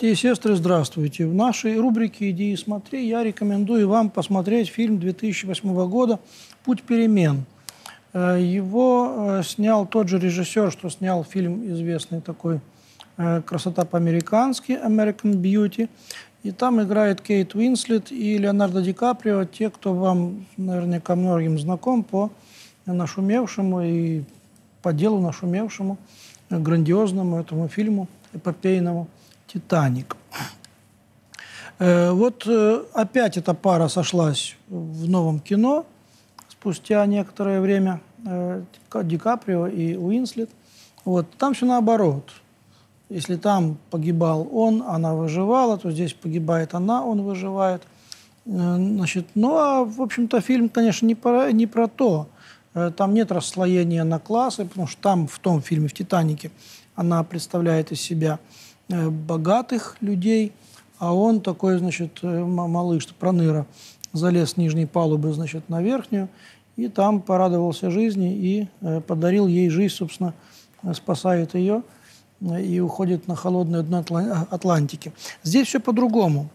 Братья и сестры, здравствуйте. В нашей рубрике «Иди и смотри» я рекомендую вам посмотреть фильм 2008 года «Путь перемен». Э, его э, снял тот же режиссер, что снял фильм известный такой э, «Красота по-американски» «American Beauty». И там играет Кейт Уинслет и Леонардо Ди Каприо, те, кто вам наверняка многим знаком по нашумевшему и по делу нашумевшему, грандиозному этому фильму, эпопейному «Титаник». Вот опять эта пара сошлась в новом кино – спустя некоторое время э, Ди Каприо и Уинслет. Вот. Там все наоборот. Если там погибал он, она выживала, то здесь погибает она, он выживает. Э, значит, ну, а, в общем-то, фильм, конечно, не про, не про то. Э, там нет расслоения на классы, потому что там, в том фильме, в «Титанике», она представляет из себя э, богатых людей, а он такой, значит, малыш, проныра, залез с нижней палубы, значит, на верхнюю, и там порадовался жизни и э, подарил ей жизнь, собственно, э, спасает ее э, и уходит на холодное дно Атлантики. Здесь все по-другому.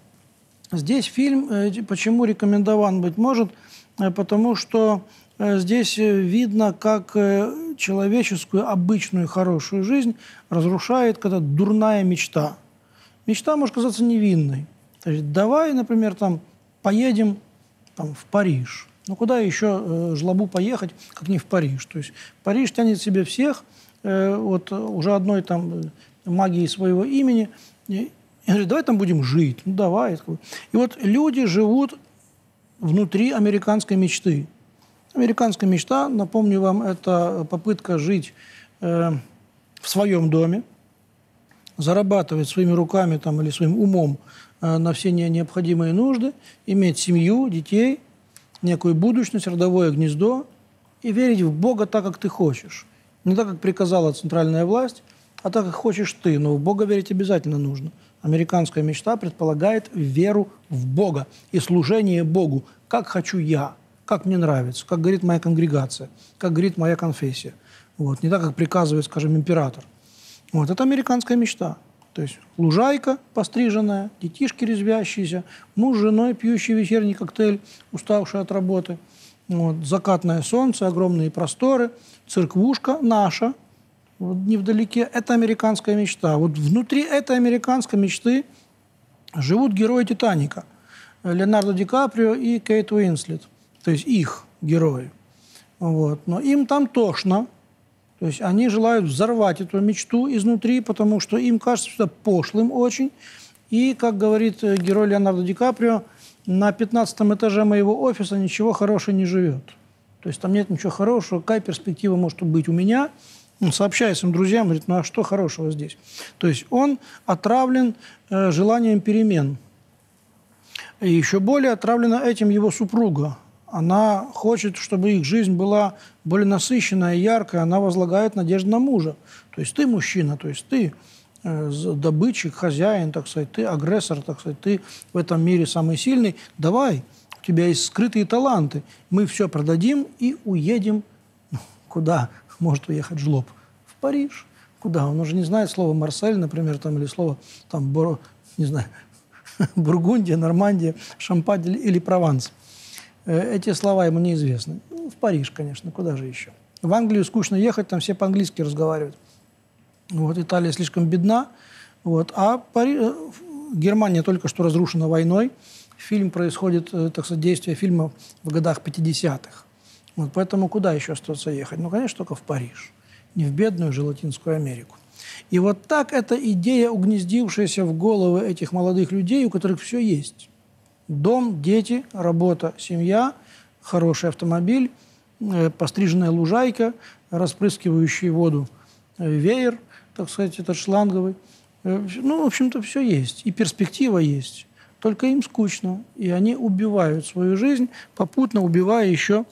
Здесь фильм, почему рекомендован быть может, потому что здесь видно, как человеческую, обычную, хорошую жизнь разрушает когда дурная мечта. Мечта может казаться невинной. То есть давай, например, там, поедем там, в Париж – ну куда еще э, жлобу поехать, как не в Париж? То есть Париж тянет себе всех, э, вот уже одной там э, магией своего имени. И, и говорит, давай там будем жить. Ну давай. И вот люди живут внутри американской мечты. Американская мечта, напомню вам, это попытка жить э, в своем доме, зарабатывать своими руками там, или своим умом э, на все необходимые нужды, иметь семью, детей – некую будущность, родовое гнездо и верить в Бога так, как ты хочешь. Не так, как приказала центральная власть, а так, как хочешь ты. Но в Бога верить обязательно нужно. Американская мечта предполагает веру в Бога и служение Богу, как хочу я, как мне нравится, как говорит моя конгрегация, как говорит моя конфессия. Вот. Не так, как приказывает, скажем, император. Вот. Это американская мечта. То есть лужайка постриженная, детишки резвящиеся, муж с женой, пьющий вечерний коктейль, уставший от работы. Вот, закатное солнце, огромные просторы, церквушка наша, вот, невдалеке. Это американская мечта. Вот внутри этой американской мечты живут герои «Титаника». Леонардо Ди Каприо и Кейт Уинслет. То есть их герои. Вот. Но им там тошно, то есть они желают взорвать эту мечту изнутри, потому что им кажется это пошлым очень. И, как говорит э, герой Леонардо Ди Каприо, на 15 этаже моего офиса ничего хорошего не живет. То есть там нет ничего хорошего, какая перспектива может быть у меня. Он сообщает своим друзьям, говорит, ну а что хорошего здесь? То есть он отравлен э, желанием перемен. И еще более отравлена этим его супруга, она хочет, чтобы их жизнь была более насыщенная, яркая, она возлагает надежду на мужа. То есть ты мужчина, то есть ты э, добытчик, хозяин, так сказать, ты агрессор, так сказать, ты в этом мире самый сильный. Давай, у тебя есть скрытые таланты. Мы все продадим и уедем. Ну, куда может уехать жлоб? В Париж. Куда? Он уже не знает слова Марсель, например, там, или слово там, Боро, не знаю, Бургундия, Нормандия, Шампань или Прованс. Э, эти слова ему неизвестны. Ну, в Париж, конечно, куда же еще. В Англию скучно ехать, там все по-английски разговаривают. Вот, Италия слишком бедна. Вот, а Пари... Э, Германия только что разрушена войной. Фильм происходит, э, так сказать, действие фильма в годах 50-х. Вот, поэтому куда еще остается ехать? Ну, конечно, только в Париж. Не в бедную же Латинскую Америку. И вот так эта идея, угнездившаяся в головы этих молодых людей, у которых все есть. Дом, дети, работа, семья, хороший автомобиль, э, постриженная лужайка, распрыскивающий воду э, веер, так сказать, этот шланговый. Э, ну, в общем-то, все есть. И перспектива есть. Только им скучно. И они убивают свою жизнь, попутно убивая еще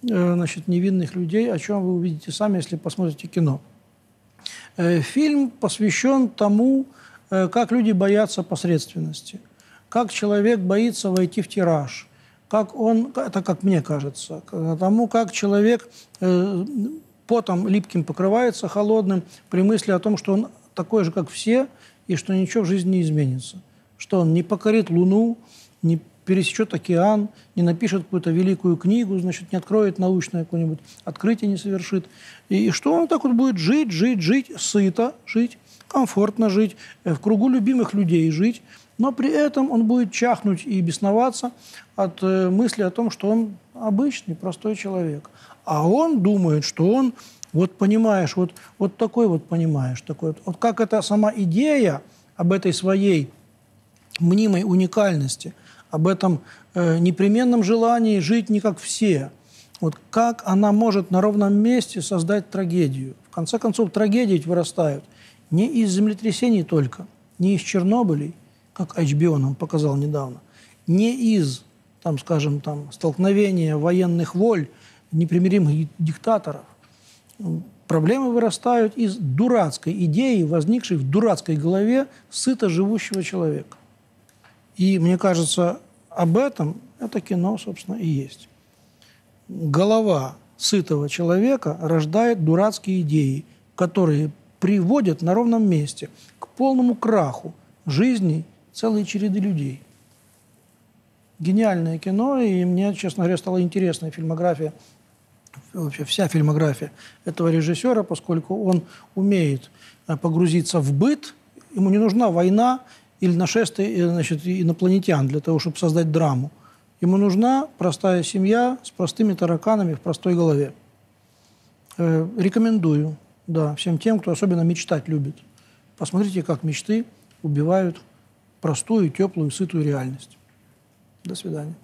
значит, невинных людей, о чем вы увидите сами, если посмотрите кино. Фильм посвящен тому, как люди боятся посредственности – как человек боится войти в тираж, как он, это как мне кажется, тому, как человек э, потом липким покрывается, холодным, при мысли о том, что он такой же, как все, и что ничего в жизни не изменится. Что он не покорит Луну, не пересечет океан, не напишет какую-то великую книгу, значит, не откроет научное какое-нибудь открытие, не совершит. И, и что он так вот будет жить, жить, жить, сыто жить, комфортно жить, э, в кругу любимых людей жить, но при этом он будет чахнуть и бесноваться от э, мысли о том, что он обычный, простой человек. А он думает, что он, вот понимаешь, вот, вот такой вот понимаешь, такой вот, вот как эта сама идея об этой своей мнимой уникальности, об этом э, непременном желании жить не как все, вот как она может на ровном месте создать трагедию. В конце концов, трагедии вырастают не из землетрясений только, не из Чернобылей, как HBO нам показал недавно, не из, там, скажем, там, столкновения военных воль, непримиримых диктаторов. Проблемы вырастают из дурацкой идеи, возникшей в дурацкой голове сыто живущего человека. И мне кажется, об этом это кино, собственно, и есть. Голова сытого человека рождает дурацкие идеи, которые приводят на ровном месте к полному краху жизни целой череды людей. Гениальное кино, и мне, честно говоря, стала интересная фильмография, вообще вся фильмография этого режиссера, поскольку он умеет э, погрузиться в быт, ему не нужна война или нашествие значит, инопланетян для того, чтобы создать драму. Ему нужна простая семья с простыми тараканами в простой голове. Э, рекомендую, да, всем тем, кто особенно мечтать любит. Посмотрите, как мечты убивают простую, теплую, сытую реальность. До свидания.